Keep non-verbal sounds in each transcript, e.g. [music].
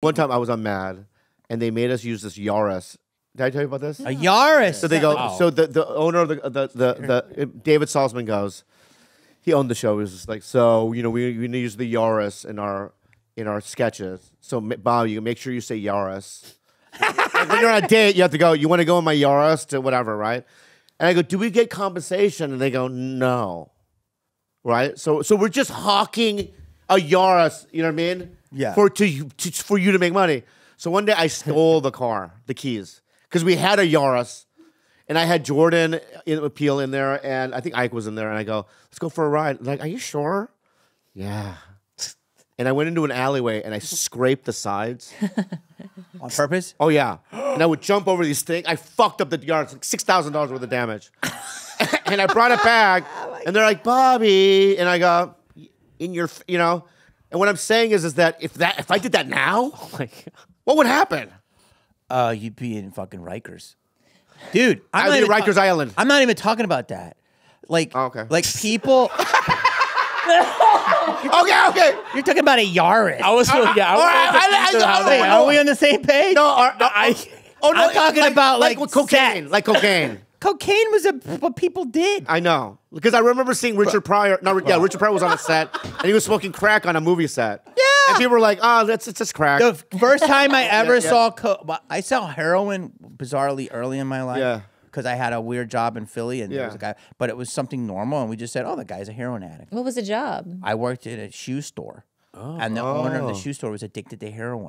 One time I was on Mad, and they made us use this Yaris. Did I tell you about this? A Yaris. So they go. Oh. So the, the owner of the the the, the David Salzman goes. He owned the show. He was just like, so you know, we we need to use the Yaris in our in our sketches. So Bob, you make sure you say Yaris. like when you're on a date, you have to go. You want to go in my Yaris to whatever, right? And I go, do we get compensation? And they go, no. Right. So so we're just hawking a Yaris. You know what I mean? Yeah. For to, to for you to make money. So one day I stole the car, the keys, because we had a Yaris. And I had Jordan in Peele in there, and I think Ike was in there. And I go, "Let's go for a ride." Like, are you sure? Yeah. And I went into an alleyway and I scraped the sides. [laughs] on purpose. Oh yeah. And I would jump over these things. I fucked up the Yaris. It's like six thousand dollars worth of damage. [laughs] and I brought it back, [laughs] oh and they're like, "Bobby," and I go, "In your, you know." And what I'm saying is, is that if that if I did that now, [laughs] what would happen? Uh, you'd be in fucking Rikers, dude. I'm I'd not be even Rikers Island. I'm not even talking about that. Like, Oh, okay. like people. [laughs] [laughs] Okay, okay. You're talking about a Yaris. I was yeah. I All right, was I- I- I- Wait, are we on the same page? No, are, I. oh no, I'm talking about, like, with cocaine, sex. like cocaine. Cocaine was a, what people did. I know because I remember seeing Richard Pryor. No, yeah, Richard Pryor was on a [laughs] set and he was smoking crack on a movie set. Yeah. and people were like, "Oh, that's it's just crack." The first time I [laughs] ever yeah. saw co- well, I saw heroin bizarrely early in my life. Yeah. Because I had a weird job in Philly and there was a guy, but it was something normal, and we just said, "Oh, the guy's a heroin addict." What was the job? I worked at a shoe store, and the owner of the oh. shoe store was addicted to heroin.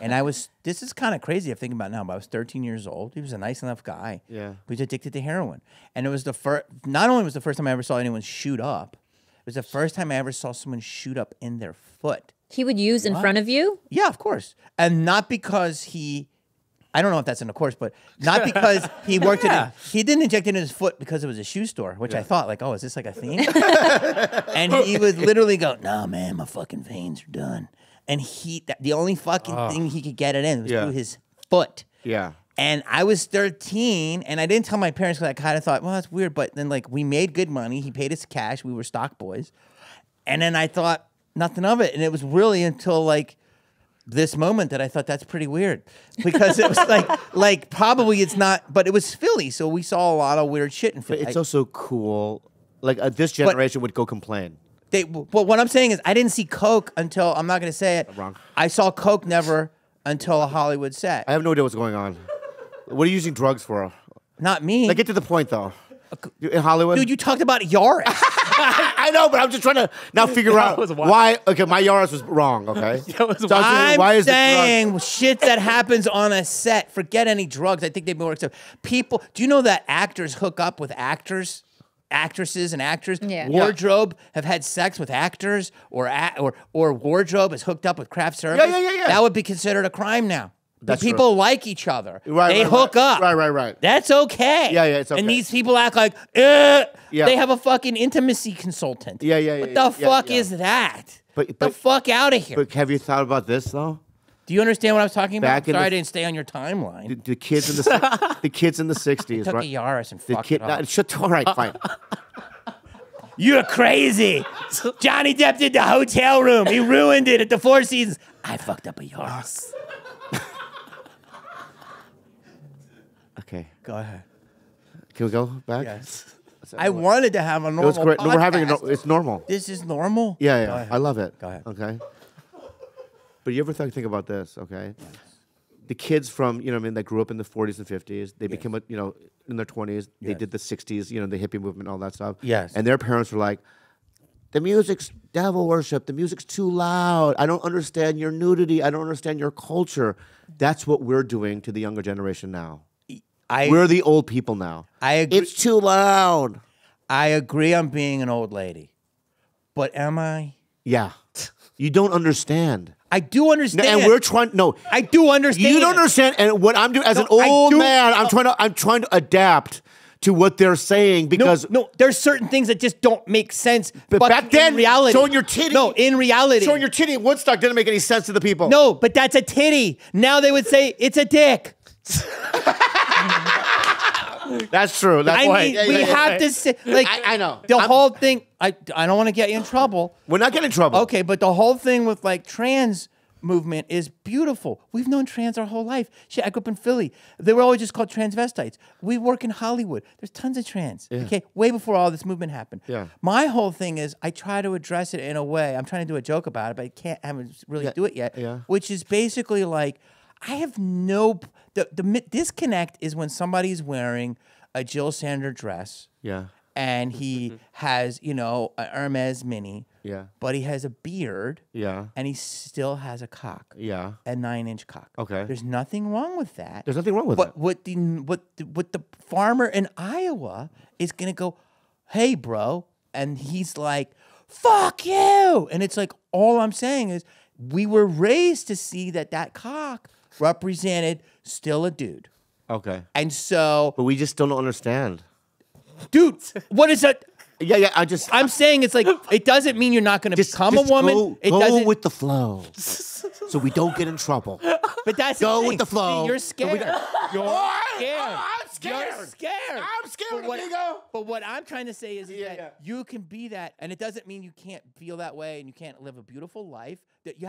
and I was. [laughs] This is kind of crazy. I'm thinking about it now, but I was 13 years old. He was a nice enough guy. Yeah. But he was addicted to heroin, and it was the first. Not only was the first time I ever saw anyone shoot up, it was the first time I ever saw someone shoot up in their foot. He would use in front of you? Yeah, of course. And not because he I don't know if that's in the course, but not because [laughs] he worked Yeah. it. He didn't inject it in his foot because it was a shoe store, which I thought, like, oh, is this like a thing? [laughs] and he would literally go, "No, man, my fucking veins are done." And he, that, the only fucking thing he could get it in was Yeah. through his foot. yeah, And I was 13, and I didn't tell my parents because I kind of thought, well, that's weird. But then, like, we made good money. He paid us cash. We were stock boys. And then I thought nothing of it. And it was really until, like, this moment that I thought that's pretty weird because it was [laughs] like, like probably it's not, but it was Philly, so we saw a lot of weird shit in but Philly. it's I- also cool. Like uh, this generation would go complain. they, but what I'm saying is, I didn't see Coke until I'm not going to say it. Wrong. I saw Coke never until a Hollywood set. I have no idea what's going on. What are you using drugs for? not me, Like, get to the point though. In Hollywood, dude. You talked about Yaris. [laughs] I know, but I'm just trying to now figure out why. Okay, my Yaris was wrong. Okay, [laughs] That was So wild. I'm why is the saying shit that happens on a set. Forget any drugs. I think they've been more accepted. People, do you know that actors hook up with actors? Actresses and actors, Yeah. wardrobe have had sex with actors, or a, or or wardrobe is hooked up with craft service. yeah, yeah, yeah. That would be considered a crime now. But That's true. people like each other. Right, they right, hook right. up. Right, right, right. That's okay. Yeah, yeah, it's okay. And these people act like, eh. Yeah. They have a fucking intimacy consultant. Yeah, yeah, yeah. What the yeah, fuck yeah. is that? But- the fuck out of here. But have you thought about this though? Do you understand what I was talking about? Back in Sorry, the- I didn't stay on your timeline. The, the kids in the the kids in the [laughs] '60s, took right? a Yaris and the fucked kid, it up. shut. All right, [laughs] fine. You're crazy. [laughs] Johnny Depp did the hotel room. He ruined it at the Four Seasons. I fucked up a Yaris. Okay, Go ahead. can we go back? Yes. [laughs] I wanted to have a normal It was great. No, we're having. A, no- it's normal. This is normal. Yeah, yeah. I love it. Go ahead. Okay. But you ever think, think about this? Okay. Yes. The kids from you know, I mean, that grew up in the 40s and 50s, they became, a, you know, in their 20s. They Yes. did the 60s, you know, the hippie movement, all that stuff. Yes. And their parents were like, "The music's devil worship. The music's too loud. I don't understand your nudity. I don't understand your culture." That's what we're doing to the younger generation now. I We're the old people now. I agree. It's too loud. I agree. I'm being an old lady, but am I? Yeah. [laughs] You don't understand. I do understand. And we're trying. No, I do understand. You don't understand. And what I'm doing as No, an old do- man, I'm oh. trying to I'm trying to adapt to what they're saying because no, there's certain things that just don't make sense. But back in then, reality, showing your titty- No, in reality, showing your titty in Woodstock didn't make any sense to the people. no, but that's a titty. Now they would say it's a dick. [laughs] that's true. That's I why- mean, yeah, we yeah, yeah. have to say, like, I- I know. the I'm- whole thing. I, I don't want to get you in trouble. We're not getting in trouble. Okay, but the whole thing with like trans movement is beautiful. We've known trans our whole life. Shit, I grew up in Philly. They were always just called transvestites. We work in Hollywood. There's tons of trans. Okay, way before all this movement happened. Yeah. My whole thing is I try to address it in a way. I'm trying to do a joke about it, but I can't I haven't really do it yet. yeah. Which is basically like I have no the the disconnect is when somebody's wearing a Jill Sander dress Yeah. and he [laughs] has you know a Hermes mini, Yeah. but he has a beard Yeah. and he still has a cock, Yeah. a nine inch cock. Okay. There's nothing wrong with that. There's nothing wrong with But it. what the what the, what the farmer in Iowa is gonna go, hey bro, and he's like, fuck you, and it's like all I'm saying is we were raised to see that that cock represented still a dude, Okay. and so But we just don't understand. dude, what is that? Yeah, yeah. I just I'm saying it's like it doesn't mean you're not gonna just become just a woman. Go, it go doesn't. with the flow, so we don't get in trouble. but that's go the with the thing. See, flow. You're scared. got- You're Oh, scared. I'm You're scared. scared. I'm scared, But what, amigo. but what I'm trying to say is, is Yeah, that yeah. you can be that, and it doesn't mean you can't feel that way and you can't live a beautiful life. That you